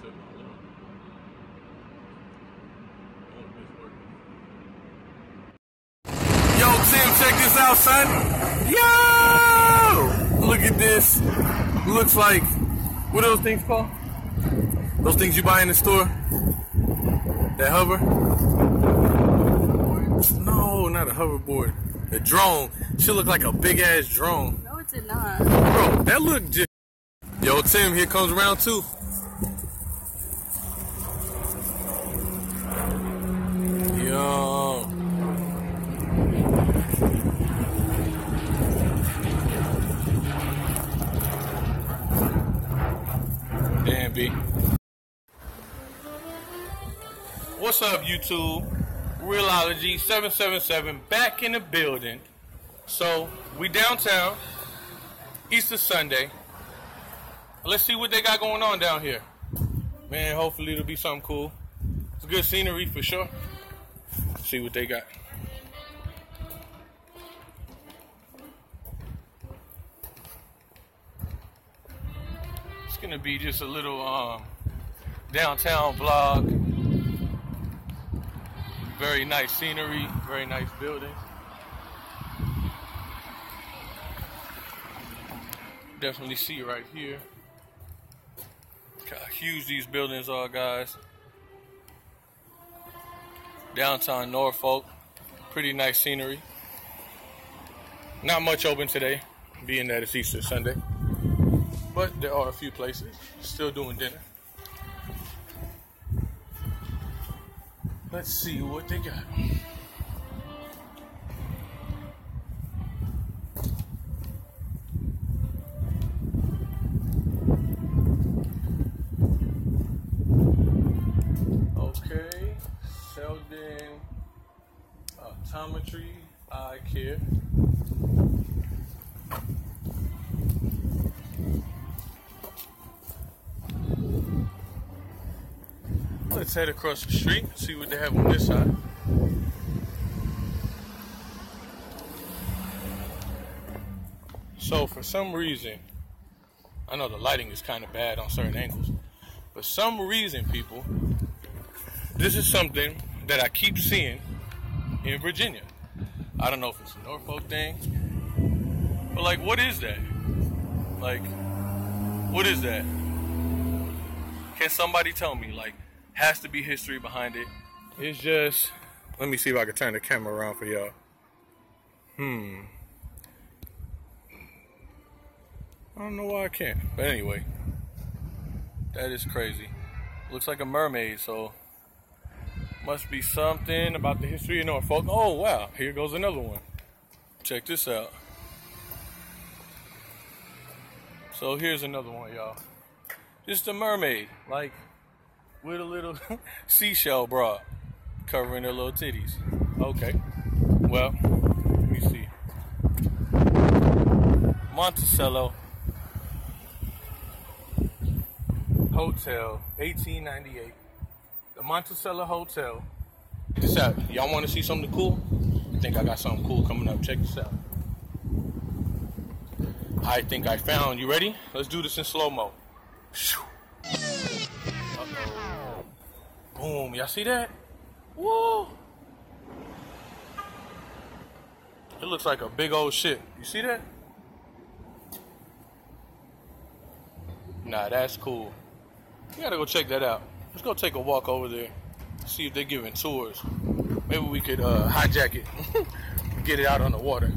sitting all alone. Yo, Tim, check this out, son. Yo! Look at this. Looks like, what are those things called? Those things you buy in the store? That hover? No, not a hoverboard. A drone. She look like a big ass drone. No, it did not. Bro, that look just. Yo, Tim, here comes round two. What's up, YouTube? Realology 777 back in the building. So, we downtown, Easter Sunday. Let's see what they got going on down here. Man, hopefully it'll be something cool. It's good scenery for sure. See what they got. It's gonna be just a little um, downtown vlog. Very nice scenery, very nice buildings. Definitely see right here. How huge these buildings are, guys. Downtown Norfolk, pretty nice scenery. Not much open today, being that it's Easter Sunday. But there are a few places still doing dinner. Let's see what they got. Okay, Selden Optometry Eye Care. Let's head across the street and see what they have on this side. So, for some reason, I know the lighting is kind of bad on certain angles, but some reason, people, this is something that I keep seeing in Virginia. I don't know if it's a Norfolk thing, but like, what is that? Like, what is that? Can somebody tell me? Like, has to be history behind it. It's just, let me see if I can turn the camera around for y'all. Hmm. I don't know why I can't. But anyway, that is crazy. Looks like a mermaid, so must be something about the history of Norfolk. Oh, wow. Here goes another one. Check this out. So here's another one, y'all. Just a mermaid, like with a little seashell bra covering her little titties. Okay. Well, let me see. Monticello Hotel, 1898. The Monticello Hotel. Check this out. Y'all want to see something cool? I think I got something cool coming up. Check this out. I think I found. You ready? Let's do this in slow mo. Boom. Y'all see that? Whoa. It looks like a big old ship. You see that? Nah, that's cool. We gotta go check that out. Let's go take a walk over there. See if they're giving tours. Maybe we could uh, hijack it. Get it out on the water.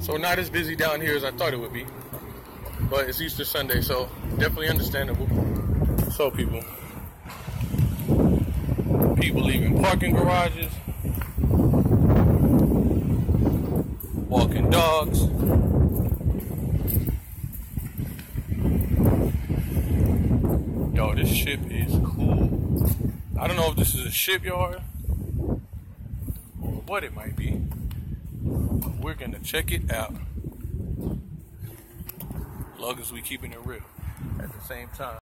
So not as busy down here as I thought it would be. But it's Easter Sunday, so definitely understandable. So people. People leaving parking garages. Walking dogs. Yo, this ship is cool. I don't know if this is a shipyard or what it might be. But we're gonna check it out. Long as we keeping it real at the same time.